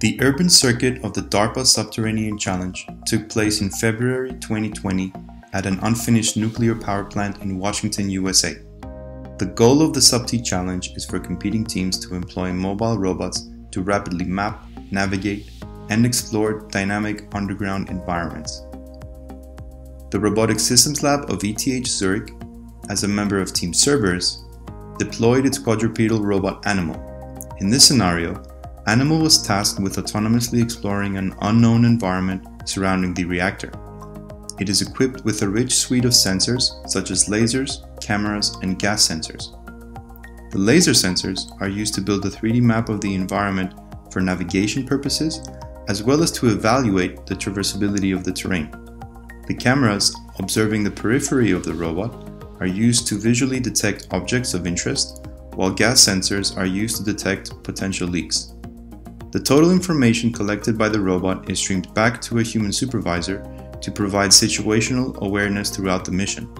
The urban circuit of the DARPA Subterranean Challenge took place in February 2020 at an unfinished nuclear power plant in Washington, USA. The goal of the Sub-T Challenge is for competing teams to employ mobile robots to rapidly map, navigate, and explore dynamic underground environments. The Robotic Systems Lab of ETH Zurich, as a member of Team Cerberus, deployed its quadrupedal robot ANYmal. In this scenario, ANYmal was tasked with autonomously exploring an unknown environment surrounding the reactor. It is equipped with a rich suite of sensors such as lasers, cameras, and gas sensors. The laser sensors are used to build a 3D map of the environment for navigation purposes as well as to evaluate the traversability of the terrain. The cameras observing the periphery of the robot are used to visually detect objects of interest, while gas sensors are used to detect potential leaks. The total information collected by the robot is streamed back to a human supervisor to provide situational awareness throughout the mission.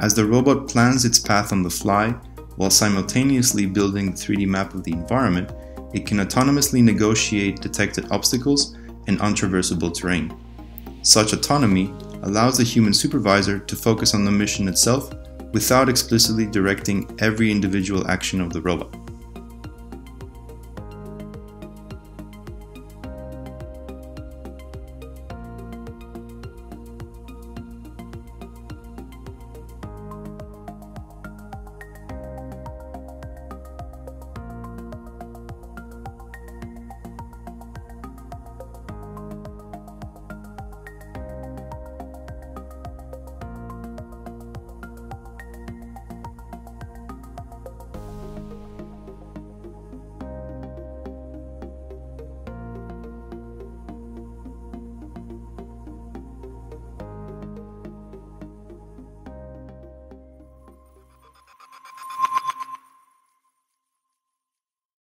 As the robot plans its path on the fly, while simultaneously building the 3D map of the environment, it can autonomously negotiate detected obstacles and untraversable terrain. Such autonomy allows the human supervisor to focus on the mission itself without explicitly directing every individual action of the robot.